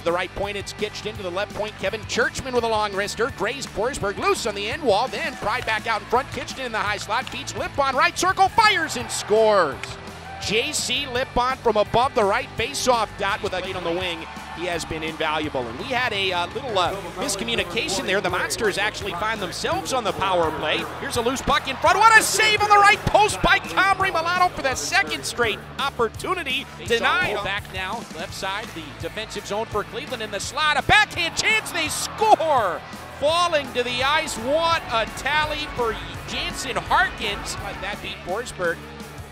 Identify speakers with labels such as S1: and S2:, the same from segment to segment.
S1: to the right point. It's kitched into the left point. Kevin Czuczman with a long wrister. Grays Forsberg loose on the end wall. Then Pride back out in front. Kitched in the high slot. Beats Lip on right circle. Fires and scores. JC Lipon from above the right face-off dot with a lead on the wing. He has been invaluable. And we had a uh, little uh, miscommunication there. The Monsters actually find themselves on the power play. Here's a loose puck in front. What a save on the right post by Comrie Milano for the second straight opportunity. Denied. Back now, left side, the defensive zone for Cleveland in the slot. A backhand chance. They score falling to the ice. What a tally for Jansen Harkins. That beat Forsberg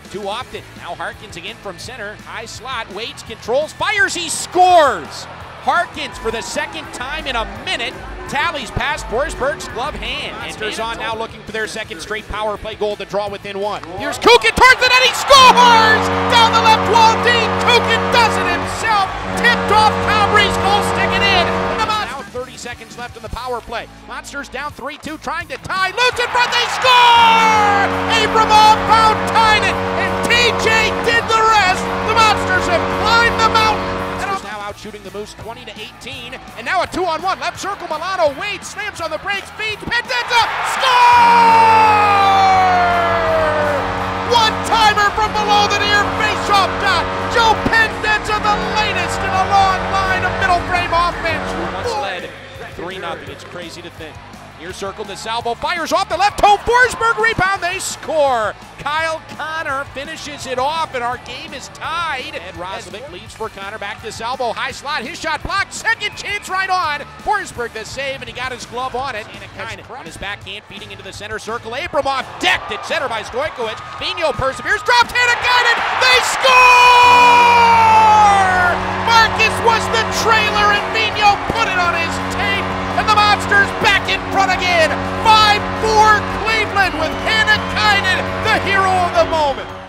S1: too often. Now Harkins again from center. High slot. Waits, controls, fires. He scores. Harkins for the second time in a minute tallies past Forsberg's glove hand. Enters on now looking for their second straight power play goal to draw within one. Here's Kukan towards the net. He scores! Down the left wall deep. Kukan does it himself. Tipped off Comrie's left in the power play. Monsters down 3-2 trying to tie. Loose in front. They score! Abramov found tied it. TJ did the rest. The Monsters have climbed the mountain. Now out shooting the Moose 20 to 18, and now a two-on-one left circle. Milano waits, slams on the brakes, feeds Pendenza, score! One timer from below the near face-off dot. Joe Pendenza, the latest in a long line of middle frame offense. Once led 3 0 It's crazy to think. Near circle to Salvo, fires off the left toe, Forsberg rebound, they score. Kyle Connor finishes it off, and our game is tied. Ed Roslovic leaves for Connor, back to Salvo, high slot, his shot blocked, second chance right on. Forsberg the save, and he got his glove on it. And kind on his backhand, feeding into the center circle. Abramov decked at center by Stojkovic. Vigneault perseveres, dropped hand, and got it. They score! Again. 5-4 Cleveland with Hannah Kynan, the hero of the moment.